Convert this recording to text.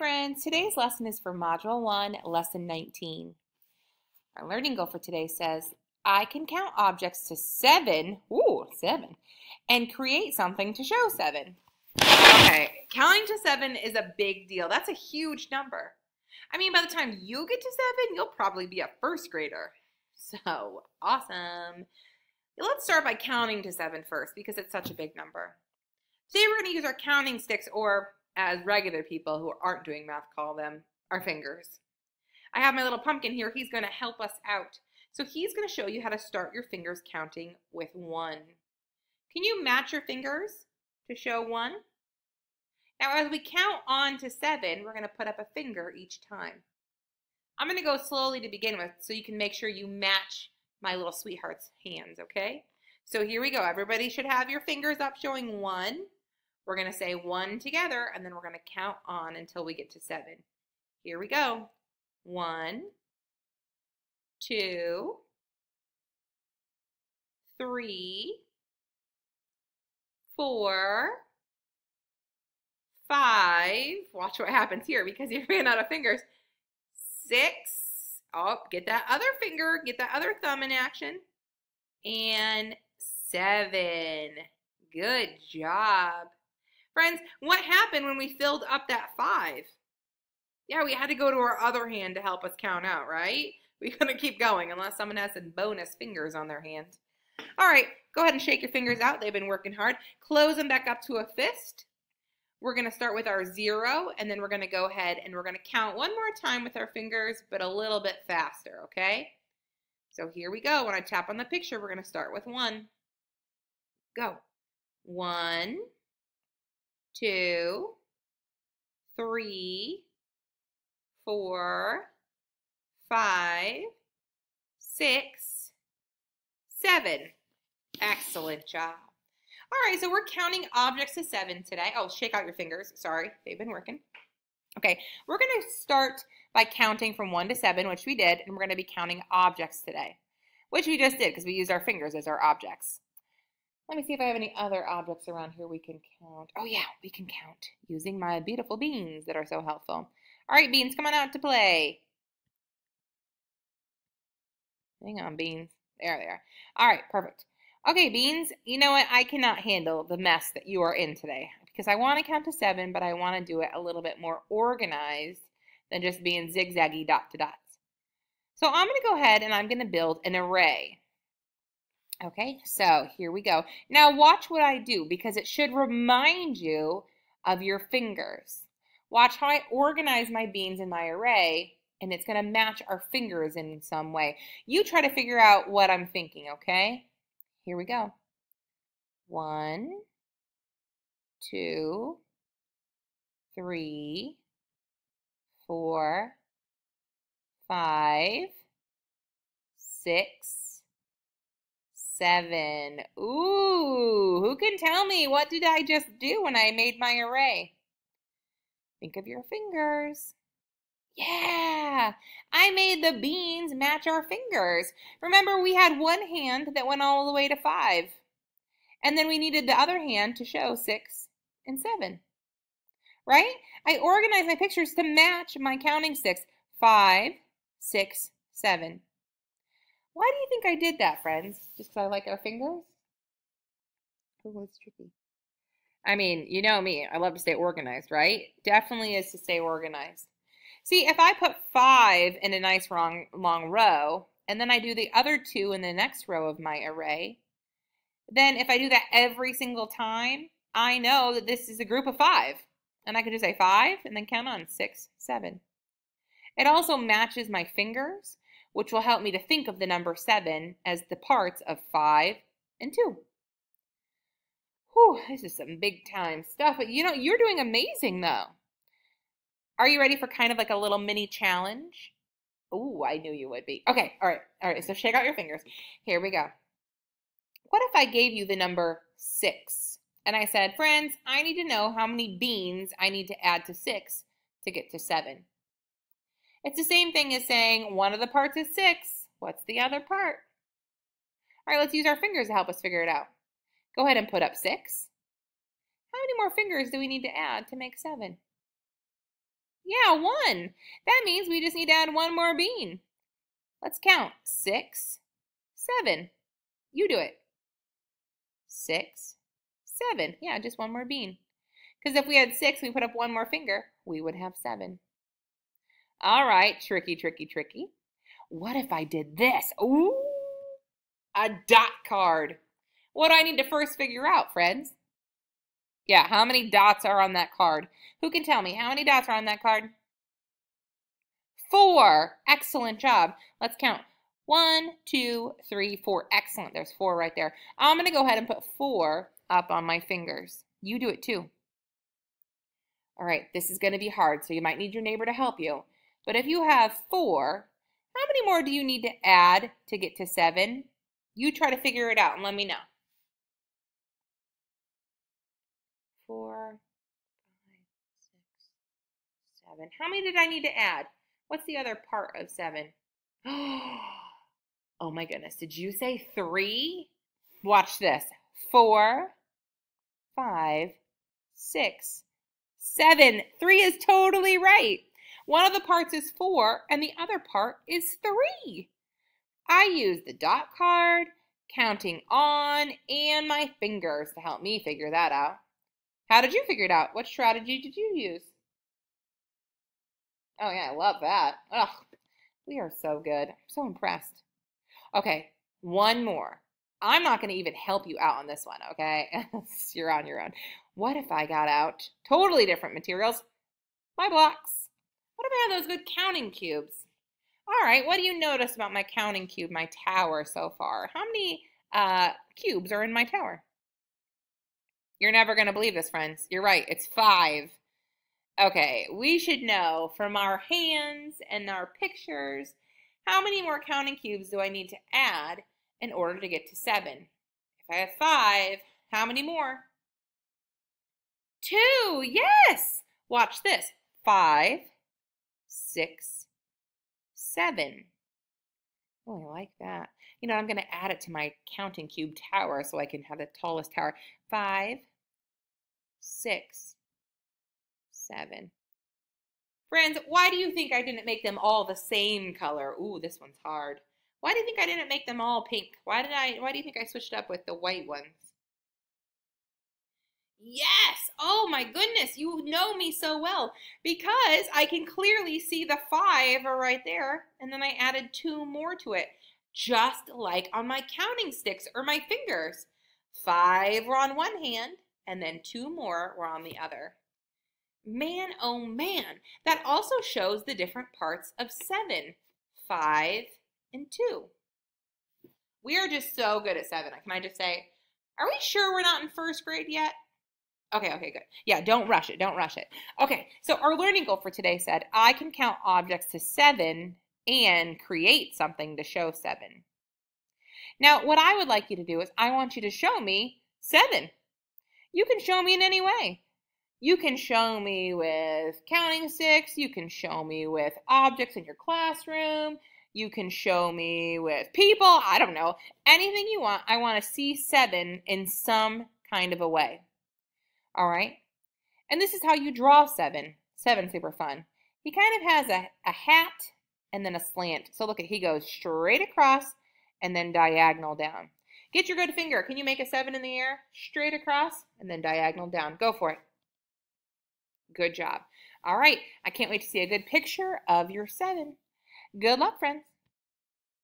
friends, today's lesson is for Module 1, Lesson 19. Our learning goal for today says, I can count objects to 7, ooh, 7, and create something to show 7. Okay, counting to 7 is a big deal. That's a huge number. I mean, by the time you get to 7, you'll probably be a first grader. So, awesome. Let's start by counting to seven first because it's such a big number. Today we're going to use our counting sticks or as regular people who aren't doing math call them, our fingers. I have my little pumpkin here. He's going to help us out. So he's going to show you how to start your fingers counting with one. Can you match your fingers to show one? Now as we count on to seven, we're going to put up a finger each time. I'm going to go slowly to begin with so you can make sure you match my little sweetheart's hands, okay? So here we go. Everybody should have your fingers up showing one, we're going to say one together, and then we're going to count on until we get to seven. Here we go. One, two, three, four, five. Watch what happens here because you ran out of fingers. Six. Oh, get that other finger, get that other thumb in action. And seven. Good job. Friends, what happened when we filled up that five? Yeah, we had to go to our other hand to help us count out, right? We couldn't keep going unless someone has some bonus fingers on their hand. All right, go ahead and shake your fingers out. They've been working hard. Close them back up to a fist. We're going to start with our zero, and then we're going to go ahead and we're going to count one more time with our fingers, but a little bit faster, okay? So here we go. When I tap on the picture, we're going to start with one. Go. One, two, three, four, five, six, seven. Excellent job. All right, so we're counting objects to seven today. Oh, shake out your fingers. Sorry, they've been working. Okay, we're going to start by counting from one to seven, which we did, and we're going to be counting objects today, which we just did because we used our fingers as our objects. Let me see if I have any other objects around here we can count. Oh yeah, we can count using my beautiful beans that are so helpful. All right, beans, come on out to play. Hang on, beans. There they are. All right, perfect. Okay, beans, you know what? I cannot handle the mess that you are in today because I want to count to seven, but I want to do it a little bit more organized than just being zigzaggy dot to dots. So I'm going to go ahead and I'm going to build an array. Okay, so here we go. Now watch what I do because it should remind you of your fingers. Watch how I organize my beans in my array and it's going to match our fingers in some way. You try to figure out what I'm thinking, okay? Here we go. One, two, three, four, five, six, seven. Ooh, who can tell me what did I just do when I made my array? Think of your fingers. Yeah, I made the beans match our fingers. Remember, we had one hand that went all the way to five. And then we needed the other hand to show six and seven. Right? I organized my pictures to match my counting sticks. Five, six, seven. Why do you think I did that, friends? Just because I like our fingers? Oh, it's tricky. I mean, you know me. I love to stay organized, right? Definitely is to stay organized. See, if I put five in a nice long, long row, and then I do the other two in the next row of my array, then if I do that every single time, I know that this is a group of five. And I can just say five and then count on six, seven. It also matches my fingers which will help me to think of the number 7 as the parts of 5 and 2. Whew, this is some big time stuff, but you know, you're doing amazing though. Are you ready for kind of like a little mini challenge? Oh, I knew you would be. Okay, all right, all right, so shake out your fingers. Here we go. What if I gave you the number 6? And I said, friends, I need to know how many beans I need to add to 6 to get to 7. It's the same thing as saying one of the parts is 6. What's the other part? All right, let's use our fingers to help us figure it out. Go ahead and put up 6. How many more fingers do we need to add to make 7? Yeah, one. That means we just need to add one more bean. Let's count. Six, seven. You do it. Six, seven. Yeah, just one more bean. Because if we had six, we put up one more finger, we would have seven. All right, tricky, tricky, tricky. What if I did this? Ooh, a dot card. What do I need to first figure out, friends? Yeah, how many dots are on that card? Who can tell me how many dots are on that card? Four. Excellent job. Let's count. One, two, three, four. Excellent. There's four right there. I'm going to go ahead and put four up on my fingers. You do it too. All right, this is going to be hard, so you might need your neighbor to help you. But if you have four, how many more do you need to add to get to seven? You try to figure it out and let me know. Four, five, six, seven. How many did I need to add? What's the other part of seven? Oh my goodness. Did you say three? Watch this. Four, five, six, seven. Three is totally right. One of the parts is four, and the other part is three. I used the dot card, counting on, and my fingers to help me figure that out. How did you figure it out? What strategy did you use? Oh, yeah, I love that. Ugh, we are so good. I'm so impressed. Okay, one more. I'm not going to even help you out on this one, okay? You're on your own. What if I got out totally different materials? My blocks. What had those good counting cubes? All right, what do you notice about my counting cube, my tower so far? How many uh, cubes are in my tower? You're never going to believe this, friends. You're right, it's five. Okay, we should know from our hands and our pictures how many more counting cubes do I need to add in order to get to seven? If I have five, how many more? Two, yes! Watch this. Five, six, seven. Oh, I like that. You know, I'm going to add it to my counting cube tower so I can have the tallest tower. Five, six, seven. Friends, why do you think I didn't make them all the same color? Ooh, this one's hard. Why do you think I didn't make them all pink? Why did I why do you think I switched up with the white ones? Yes! Oh my goodness, you know me so well because I can clearly see the five are right there and then I added two more to it just like on my counting sticks or my fingers. Five were on one hand and then two more were on the other. Man, oh man, that also shows the different parts of seven, five, and two. We are just so good at seven. Can I just say, are we sure we're not in first grade yet? Okay, okay, good. Yeah, don't rush it. Don't rush it. Okay, so our learning goal for today said, I can count objects to seven and create something to show seven. Now, what I would like you to do is I want you to show me seven. You can show me in any way. You can show me with counting sticks. You can show me with objects in your classroom. You can show me with people. I don't know. Anything you want. I want to see seven in some kind of a way. All right? And this is how you draw seven. Seven, super fun. He kind of has a, a hat and then a slant. So look at, he goes straight across and then diagonal down. Get your good finger. Can you make a seven in the air? Straight across and then diagonal down. Go for it. Good job. All right. I can't wait to see a good picture of your seven. Good luck, friends.